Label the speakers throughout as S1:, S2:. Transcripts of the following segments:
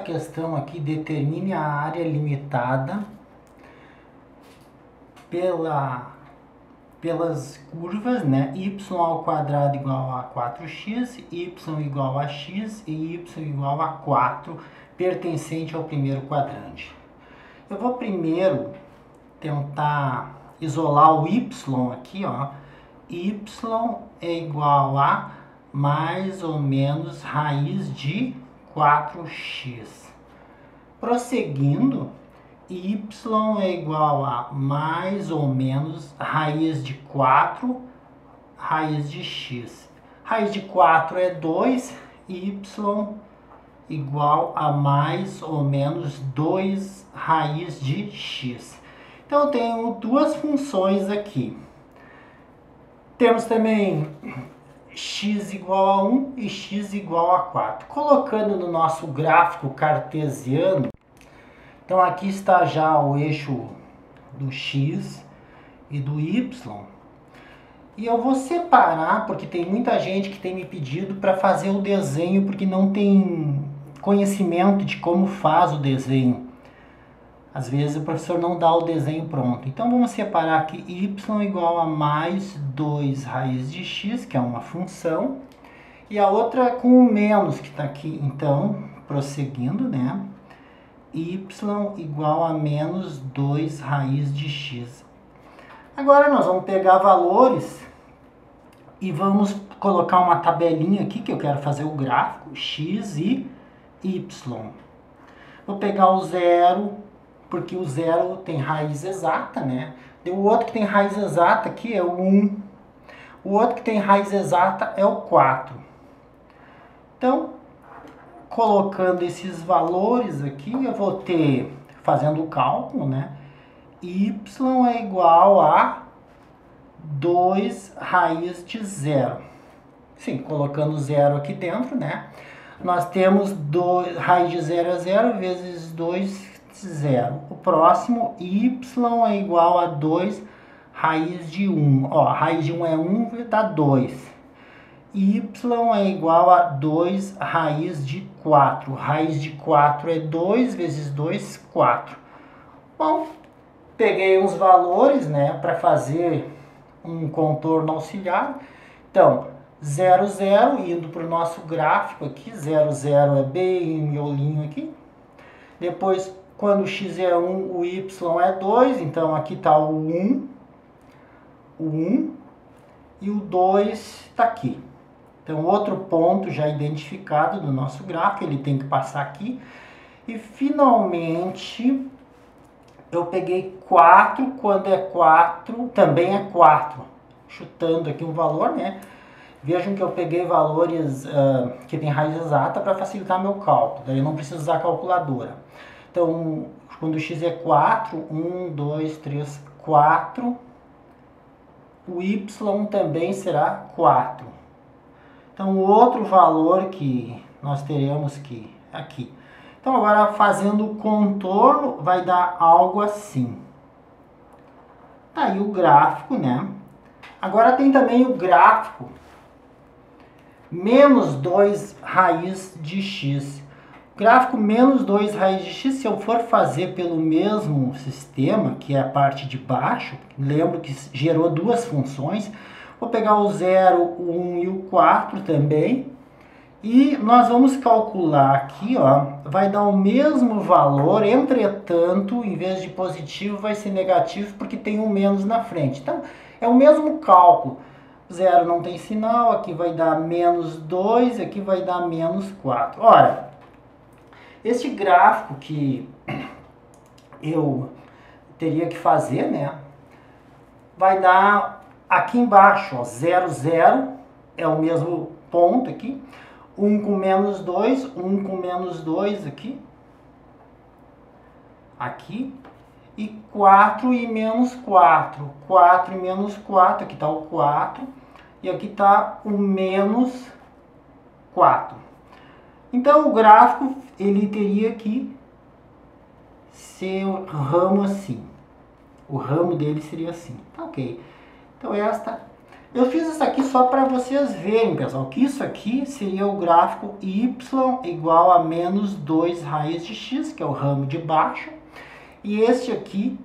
S1: Questão aqui determine a área limitada pela, pelas curvas, né? y ao quadrado igual a 4x, y igual a x e y igual a 4, pertencente ao primeiro quadrante. Eu vou primeiro tentar isolar o y aqui, ó. y é igual a mais ou menos raiz de 4x. Prosseguindo, y é igual a mais ou menos raiz de 4, raiz de x. Raiz de 4 é 2, y igual a mais ou menos 2 raiz de x. Então, eu tenho duas funções aqui. Temos também x igual a 1 e x igual a 4. Colocando no nosso gráfico cartesiano, então aqui está já o eixo do x e do y. E eu vou separar, porque tem muita gente que tem me pedido para fazer o desenho, porque não tem conhecimento de como faz o desenho. Às vezes o professor não dá o desenho pronto. Então vamos separar aqui y igual a mais 2 raiz de x, que é uma função, e a outra com o menos que está aqui. Então, prosseguindo, né? y igual a menos 2 raiz de x. Agora nós vamos pegar valores e vamos colocar uma tabelinha aqui, que eu quero fazer o gráfico, x e y. Vou pegar o zero, porque o zero tem raiz exata, né? E o outro que tem raiz exata aqui é o 1. O outro que tem raiz exata é o 4. Então, colocando esses valores aqui, eu vou ter, fazendo o cálculo, né? y é igual a 2 raiz de zero. Sim, colocando zero aqui dentro, né? Nós temos 2, raiz de zero é zero vezes 2 zero. O próximo, y é igual a 2 raiz de 1. Ó, raiz de 1 é 1, dá 2. y é igual a 2 raiz de 4. Raiz de 4 é 2 vezes 2, 4. Bom, peguei uns valores, né, para fazer um contorno auxiliar. Então, 0, 0, indo para o nosso gráfico aqui, 0, 0 é bem miolinho aqui. Depois, quando x é 1, o y é 2, então aqui está o 1, o 1 e o 2 está aqui. Então, outro ponto já identificado no nosso gráfico, ele tem que passar aqui. E, finalmente, eu peguei 4, quando é 4, também é 4. Chutando aqui um valor, né? Vejam que eu peguei valores uh, que tem raiz exata para facilitar meu cálculo. Daí eu não preciso usar calculadora. Então, quando x é 4, 1, 2, 3, 4, o y também será 4. Então, o outro valor que nós teremos que aqui. Então, agora fazendo o contorno, vai dar algo assim. Tá aí o gráfico, né? Agora tem também o gráfico menos 2 raiz de x Gráfico menos 2 raiz de x, se eu for fazer pelo mesmo sistema, que é a parte de baixo, lembro que gerou duas funções, vou pegar o 0, o 1 um e o 4 também, e nós vamos calcular aqui, ó, vai dar o mesmo valor, entretanto, em vez de positivo, vai ser negativo, porque tem um menos na frente. Então, é o mesmo cálculo. Zero não tem sinal, aqui vai dar menos 2, aqui vai dar menos 4. Ora, este gráfico que eu teria que fazer, né? Vai dar aqui embaixo, ó, 0, 0, é o mesmo ponto aqui. 1 com menos 2, 1 com menos 2 aqui. Aqui. E 4 e menos 4. 4 e menos 4, aqui está o 4. E aqui está o menos 4. Então o gráfico ele teria que ser o ramo assim. O ramo dele seria assim. Tá ok. Então esta eu fiz isso aqui só para vocês verem, pessoal, que isso aqui seria o gráfico y igual a menos 2 raiz de x, que é o ramo de baixo, e este aqui,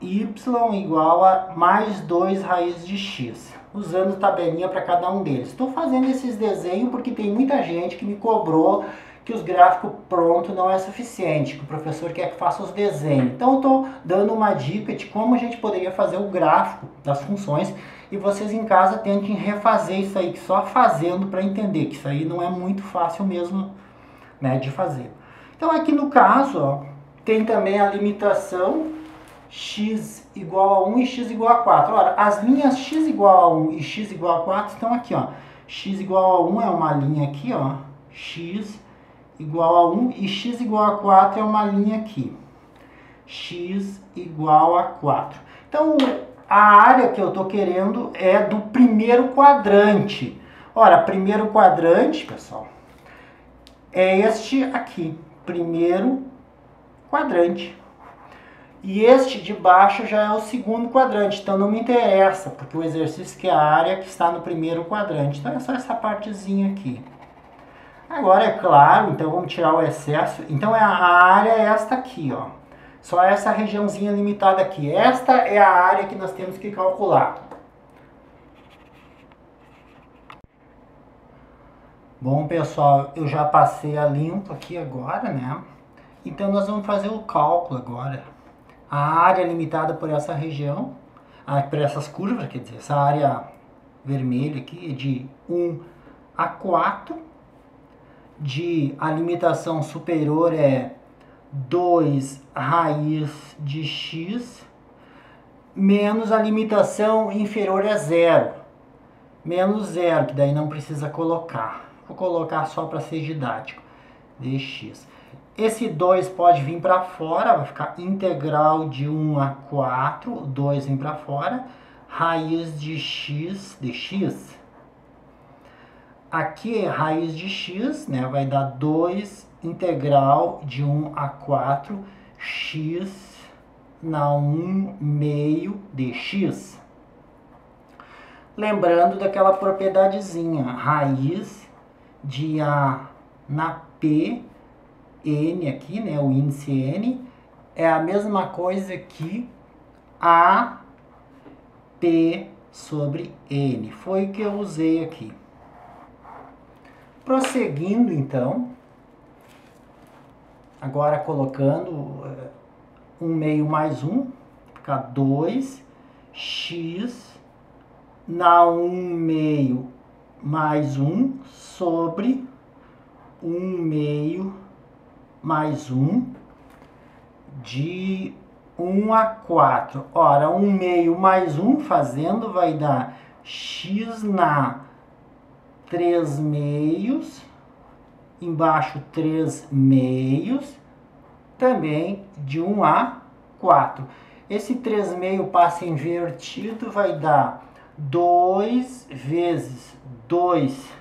S1: y igual a mais 2 raiz de x, usando tabelinha para cada um deles. Estou fazendo esses desenhos porque tem muita gente que me cobrou que os gráficos pronto não é suficiente, que o professor quer que faça os desenhos. Então estou dando uma dica de como a gente poderia fazer o gráfico das funções e vocês em casa tentem refazer isso aí, que só fazendo para entender, que isso aí não é muito fácil mesmo né, de fazer. Então aqui no caso, ó, tem também a limitação x igual a 1 e x igual a 4. Ora, as linhas x igual a 1 e x igual a 4 estão aqui, ó. x igual a 1 é uma linha aqui, ó. x igual a 1 e x igual a 4 é uma linha aqui. x igual a 4. Então, a área que eu estou querendo é do primeiro quadrante. Ora, primeiro quadrante, pessoal, é este aqui. Primeiro quadrante. E este de baixo já é o segundo quadrante, então não me interessa, porque o exercício que é a área que está no primeiro quadrante. Então é só essa partezinha aqui. Agora, é claro, então vamos tirar o excesso. Então é a área é esta aqui, ó. Só essa regiãozinha limitada aqui. Esta é a área que nós temos que calcular. Bom, pessoal, eu já passei a limpo aqui agora, né? Então nós vamos fazer o cálculo agora. A área limitada por essa região, por essas curvas, quer dizer, essa área vermelha aqui é de 1 a 4 de a limitação superior é 2 raiz de x menos a limitação inferior é zero. Menos zero, que daí não precisa colocar. Vou colocar só para ser didático. dx. Esse 2 pode vir para fora, vai ficar integral de 1 a 4. O 2 vem para fora. Raiz de x dx Aqui é raiz de x, né? Vai dar 2 integral de 1 a 4 x na 1 meio de x. Lembrando daquela propriedadezinha, raiz de A na P, N aqui, né? O índice N, é a mesma coisa que A P sobre N. Foi o que eu usei aqui. Prosseguindo então, agora colocando uh, um meio mais um, fica 2 x na 1 um meio mais 1 um, sobre 1 um meio mais 1 um, de 1 a 4. Ora, 1 meio mais 1 fazendo vai dar x na 3 meios, embaixo 3 meios, também de 1 a 4. Esse 3 meio passa invertido, vai dar 2 vezes 2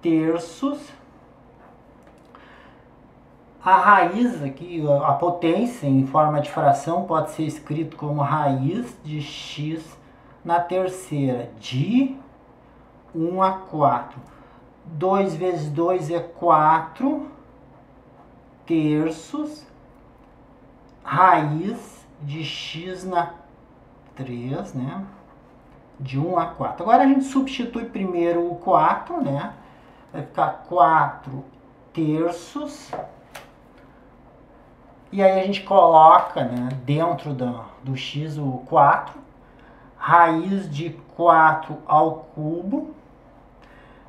S1: terços. A raiz aqui, a potência em forma de fração pode ser escrito como raiz de x na terceira de 1 a 4. 2 vezes 2 é 4 terços, raiz de x na 3, né? De 1 a 4. Agora a gente substitui primeiro o 4, né? Vai ficar 4 terços. E aí a gente coloca né, dentro do, do x o 4, raiz de 4 ao cubo,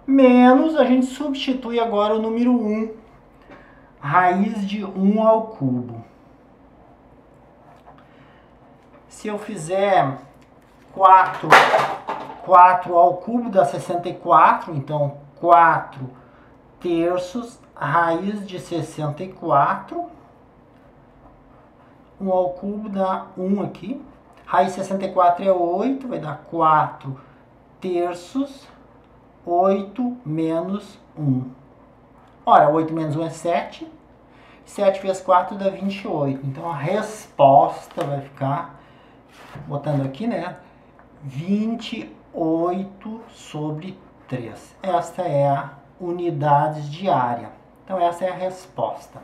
S1: menos a gente substitui agora o número 1, raiz de 1 ao cubo. Se eu fizer 4, 4 ao cubo dá 64, então 4 terços, raiz de 64. 1 ao cubo dá 1 aqui. Raiz de 64 é 8, vai dar 4 terços. 8 menos 1. Ora, 8 menos 1 é 7. 7 vezes 4 dá 28. Então a resposta vai ficar, botando aqui, né? 28 sobre 3. Esta é a unidade de área. Então essa é a resposta.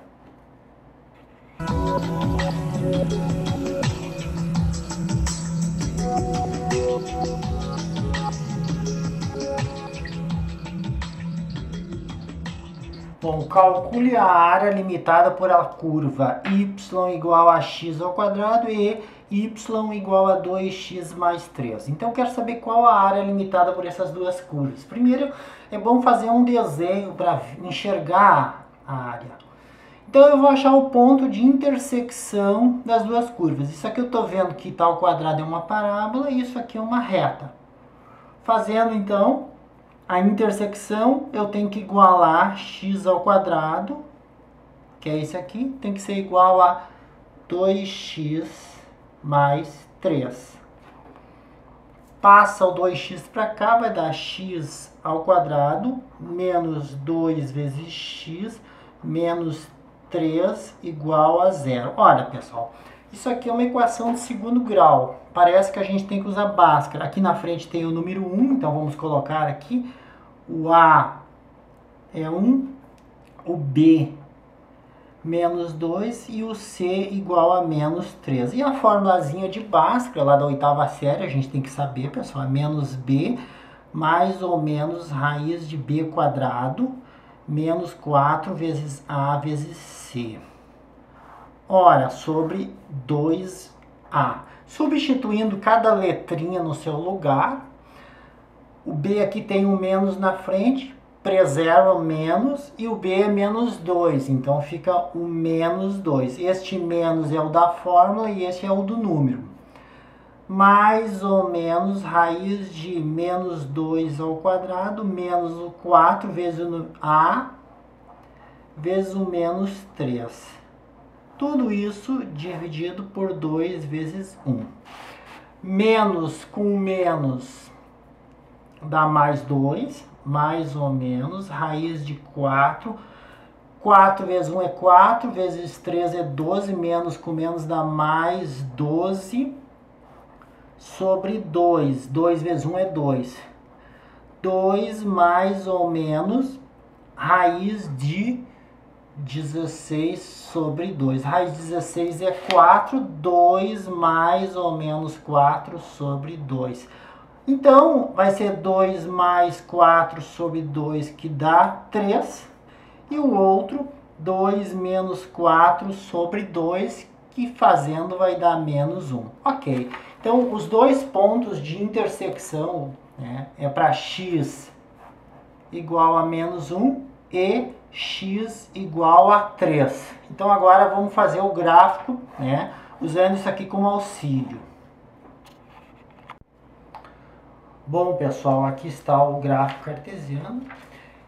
S1: Bom, calcule a área limitada por a curva y igual a x ao quadrado e y igual a 2x mais 3. Então, eu quero saber qual a área limitada por essas duas curvas. Primeiro, é bom fazer um desenho para enxergar a área. Então, eu vou achar o ponto de intersecção das duas curvas. Isso aqui eu estou vendo que tal quadrado é uma parábola e isso aqui é uma reta. Fazendo, então, a intersecção eu tenho que igualar x ao quadrado, que é esse aqui, tem que ser igual a 2x mais 3. Passa o 2x para cá, vai dar x ao quadrado, menos 2 vezes x, menos 3 igual a zero. Olha, pessoal, isso aqui é uma equação de segundo grau. Parece que a gente tem que usar Bhaskara. Aqui na frente tem o número 1, então vamos colocar aqui. O A é 1, o B menos 2 e o C igual a menos 3. E a formulazinha de Bhaskara, lá da oitava série, a gente tem que saber, pessoal, é menos B mais ou menos raiz de B quadrado menos 4 vezes A vezes C. Ora, sobre 2A. Substituindo cada letrinha no seu lugar, o B aqui tem um menos na frente, preserva o menos, e o B é menos 2, então fica o menos 2. Este menos é o da fórmula e este é o do número. Mais ou menos raiz de menos 2 ao quadrado, menos o 4 vezes o A, vezes o menos 3. Tudo isso dividido por 2 vezes 1. Menos com menos dá mais 2, mais ou menos, raiz de 4. 4 vezes 1 é 4, vezes 3 é 12, menos com menos dá mais 12 sobre 2. 2 vezes 1 é 2. 2 mais ou menos raiz de 16 sobre 2. Raiz de 16 é 4, 2 mais ou menos 4 sobre 2. Então, vai ser 2 mais 4 sobre 2, que dá 3. E o outro, 2 menos 4 sobre 2, que fazendo vai dar menos 1. Ok. Então, os dois pontos de intersecção né, é para x igual a menos 1 e x igual a 3. Então agora vamos fazer o gráfico, né, usando isso aqui como auxílio. Bom, pessoal, aqui está o gráfico cartesiano.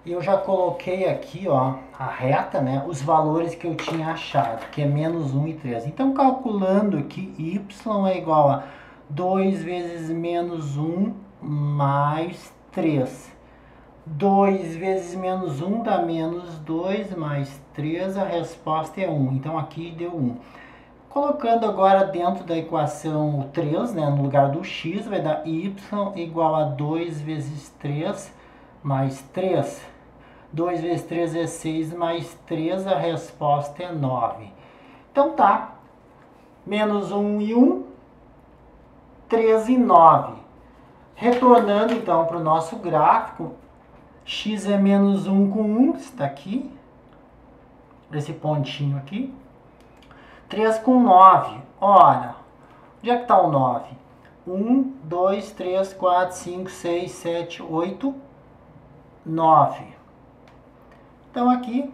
S1: E eu já coloquei aqui, ó, a reta, né, os valores que eu tinha achado, que é menos 1 e 3. Então, calculando aqui, y é igual a 2 vezes menos 1 mais 3. 2 vezes menos 1 dá menos 2, mais 3, a resposta é 1. Então aqui deu 1. Colocando agora dentro da equação o 3, né, no lugar do x, vai dar y igual a 2 vezes 3 mais 3. 2 vezes 3 é 6, mais 3, a resposta é 9. Então tá, menos 1 e 1, 3 e 9. Retornando então para o nosso gráfico, x é menos 1 com 1, está aqui, esse pontinho aqui. 3 com 9, olha, onde é que está o 9? 1, 2, 3, 4, 5, 6, 7, 8, 9. Então aqui,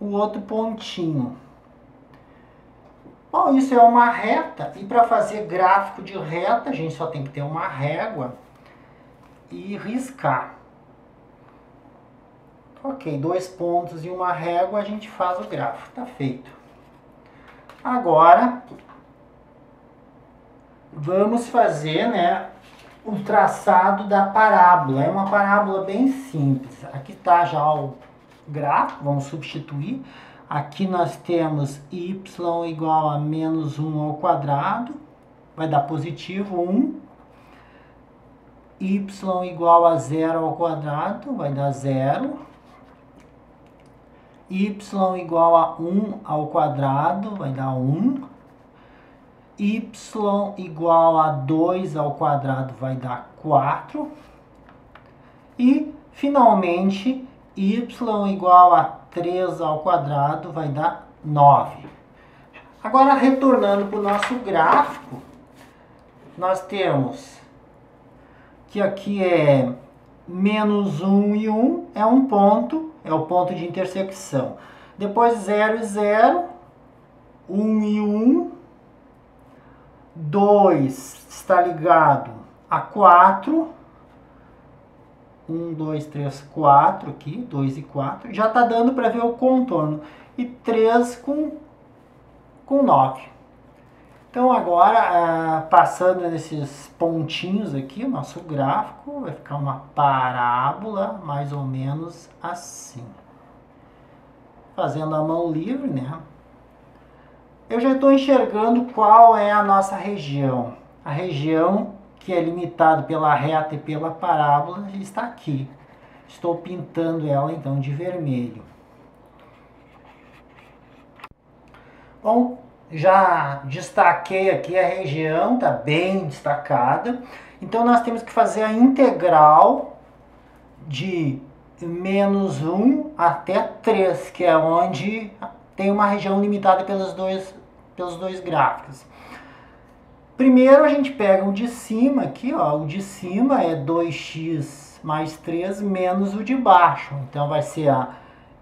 S1: o outro pontinho. Bom, isso é uma reta, e para fazer gráfico de reta, a gente só tem que ter uma régua e riscar. Ok, dois pontos e uma régua, a gente faz o gráfico, tá feito. Agora, vamos fazer, né, o traçado da parábola. É uma parábola bem simples. Aqui está já o gráfico, vamos substituir. Aqui nós temos y igual a menos 1 ao quadrado, vai dar positivo 1. y igual a zero ao quadrado, vai dar zero. y igual a 1 ao quadrado, vai dar 1. y igual a 2 ao quadrado vai dar 4. E, finalmente, y igual a 3 ao quadrado vai dar 9. Agora, retornando para o nosso gráfico, nós temos que aqui é menos 1 e 1, é um ponto, é o ponto de intersecção. Depois 0 e 0, 1 e 1, 2 está ligado a 4, 1, 2, 3, 4 aqui, 2 e 4. Já está dando para ver o contorno. E 3 com, com 9. Então agora, ah, passando nesses pontinhos aqui, o nosso gráfico vai ficar uma parábola mais ou menos assim. Fazendo a mão livre, né? Eu já estou enxergando qual é a nossa região. A região que é limitado pela reta e pela parábola, está aqui. Estou pintando ela então de vermelho. Bom, já destaquei aqui a região, está bem destacada. Então nós temos que fazer a integral de menos 1 até 3, que é onde tem uma região limitada pelos dois, pelos dois gráficos. Primeiro a gente pega o de cima aqui, ó, o de cima é 2x mais 3 menos o de baixo. Então vai ser a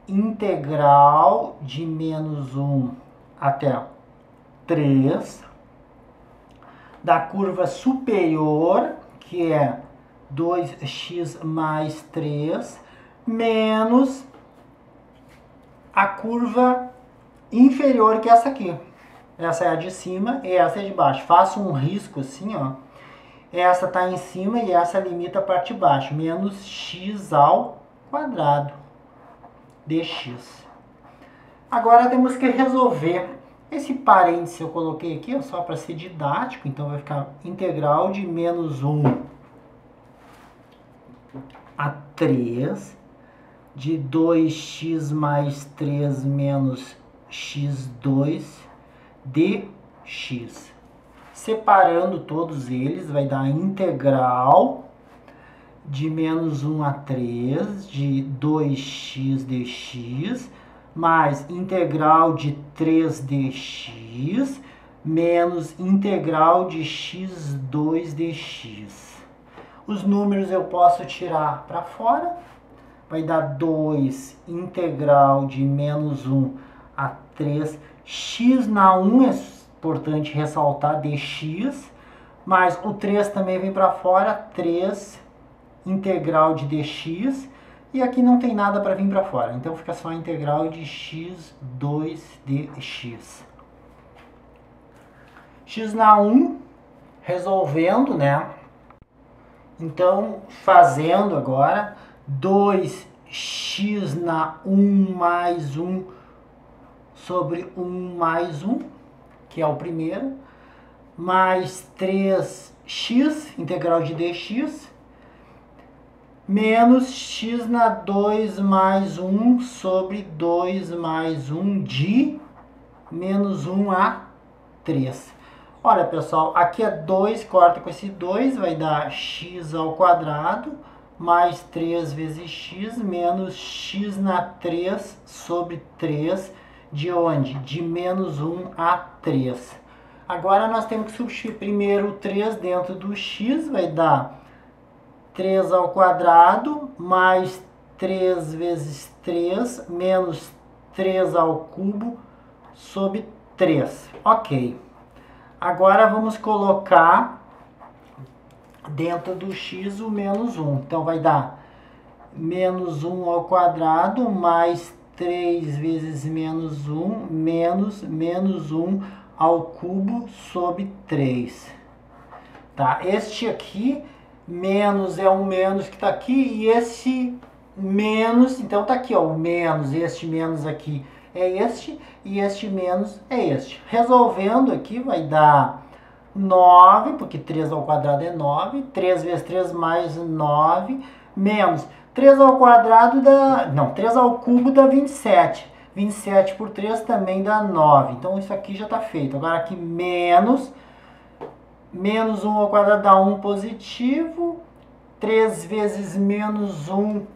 S1: integral de menos 1 até 3 da curva superior, que é 2x mais 3, menos a curva inferior, que é essa aqui. Essa é a de cima e essa é de baixo. Faço um risco assim, ó. Essa está em cima e essa limita a parte de baixo. Menos x ao quadrado dx. Agora temos que resolver. Esse parênteses eu coloquei aqui ó, só para ser didático. Então vai ficar integral de menos 1 a 3 de 2x mais 3 menos x2 dx. Separando todos eles, vai dar integral de menos 1 a 3 de 2x dx, mais integral de 3 dx, menos integral de x2 dx. Os números eu posso tirar para fora, vai dar 2 integral de menos 1 a 3 x na 1 é importante ressaltar dx, mas o 3 também vem para fora, 3 integral de dx, e aqui não tem nada para vir para fora, então fica só a integral de x2 dx. x na 1, resolvendo, né? Então, fazendo agora, 2x na 1 mais 1 sobre 1 mais 1, que é o primeiro, mais 3x, integral de dx, menos x na 2 mais 1 sobre 2 mais 1 de menos 1 a 3. Olha, pessoal, aqui é 2, corta com esse 2, vai dar x ao quadrado, mais 3 vezes x, menos x na 3 sobre 3 de onde? De menos 1 a 3. Agora nós temos que substituir primeiro o 3 dentro do x, vai dar 3 ao quadrado, mais 3 vezes 3, menos 3 ao cubo, sobre 3. Ok. Agora vamos colocar dentro do x o menos 1. Então vai dar menos 1 ao quadrado, mais 3 vezes menos 1, menos menos 1 ao cubo sobre 3. Tá? Este aqui, menos é um menos que está aqui, e esse menos, então está aqui, ó, o menos, este menos aqui é este, e este menos é este. Resolvendo aqui vai dar 9, porque 3 ao quadrado é 9, 3 vezes 3 mais 9, menos 3 ao quadrado dá, não, 3 ao cubo dá 27. 27 por 3 também dá 9. Então isso aqui já está feito. Agora aqui menos, menos 1 ao quadrado dá 1 positivo, 3 vezes menos 1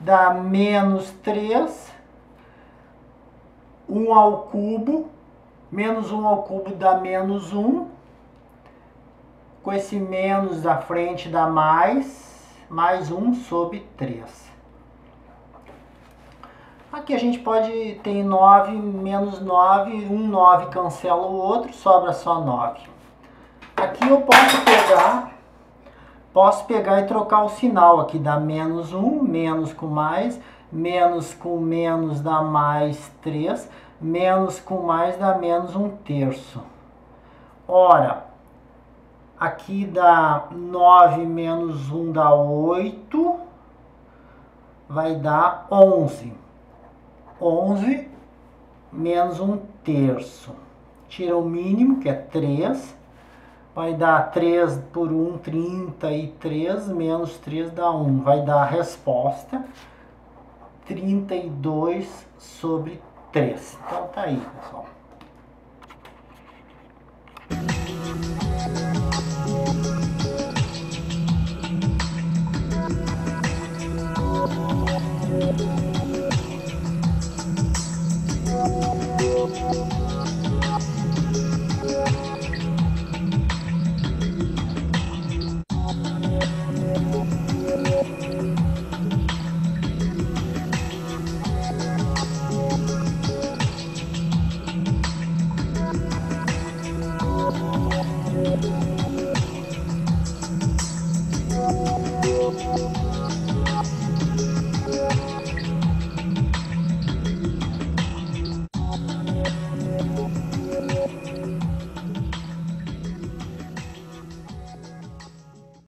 S1: dá menos 3, 1 ao cubo, menos 1 ao cubo dá menos 1, com esse menos da frente dá mais, mais 1 sobre 3. Aqui a gente pode ter 9 menos 9, um 9 cancela o outro, sobra só 9. Aqui eu posso pegar, posso pegar e trocar o sinal aqui, dá menos 1, menos com mais, menos com menos dá mais 3, menos com mais dá menos 1 terço. Ora, aqui dá 9 menos 1 dá 8, vai dar 11. 11 menos 1 terço. Tira o mínimo, que é 3. Vai dar 3 por 1, 33, menos 3 dá 1. Vai dar a resposta 32 sobre 3. Então tá aí, pessoal.